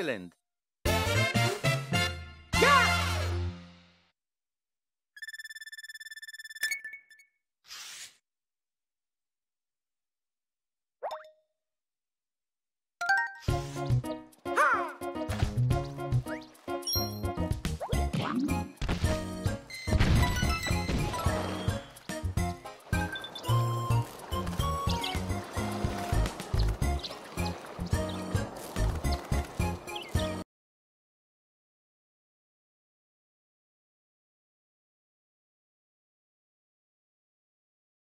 Excellent.